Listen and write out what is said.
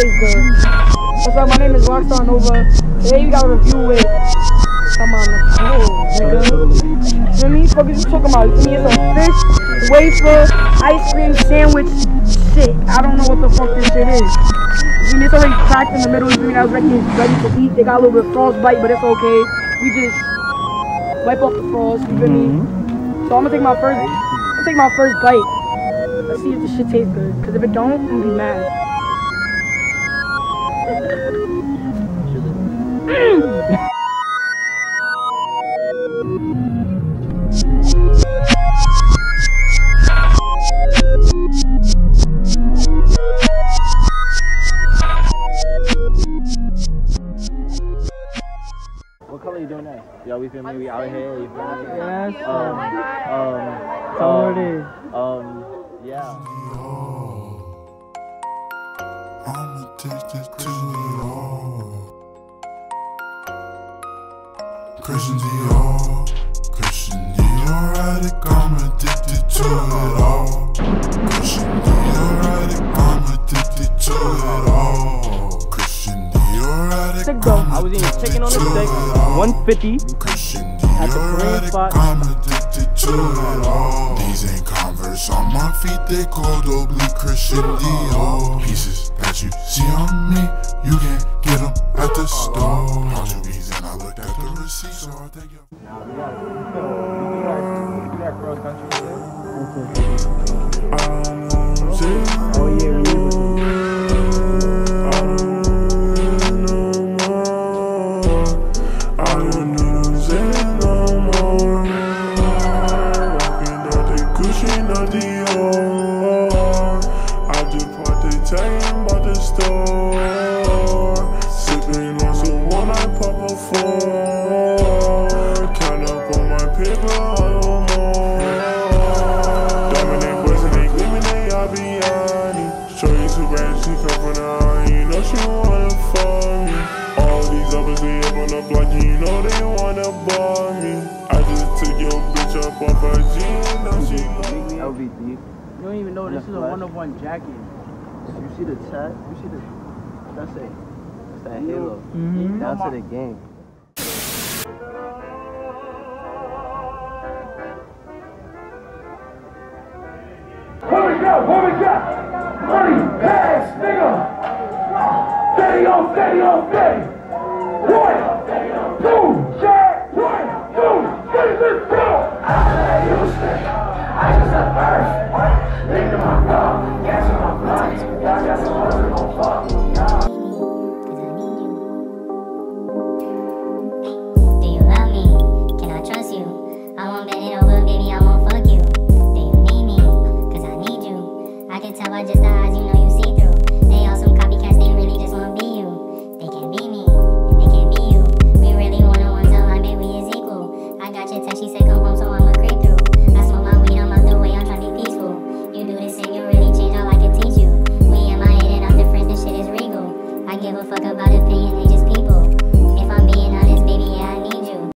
What's up? My name is Rockstar Nova. Today we got a review with. Come on, oh, nigga. You know I mean? Fuck is you talking about? You it's a fish, wafer, ice cream, sandwich, shit. I don't know what the fuck this shit is. I mean, it's already cracked in the middle. You mean I was ready, ready to eat? They got a little bit of frostbite, but it's okay. We just wipe off the frost. You feel me? Mm-hmm. So I'm gonna take my first. I'm gonna take my first bite. Let's see if this shit tastes good. Cause if it don't, I'm gonna be mad. What color you doing next? Yo, we feel me? We out here. You feel me? Yes. Um, um, um, what it is. Um, yeah. I'm addicted to it all. Christian Dior, Christian Dior addict, I'm addicted to it all. Christian Dior addict, I'm addicted to it all. Christian Dior addict, Sick though. I'm was eating chicken on the to stick, 150. Christian At the Dior Korean addict, spot. I'm addicted it all. These ain't Converse on my feet, they called oblique Christian Dior. Pieces that you see on me, you can't get them at the store. Hundred and I looked at the receipt, so I think the block, you know they wanna bar me. I just took your bitch up off her jeans, now she LVD. You don't even know this is a one of one jacket. You see the chat? You see the. That's it. That's that halo. Mhm. Down to the game. What we got? What we got? Money, bags, nigga. Steady on, steady on, steady. What? Like it's how I just died, you know you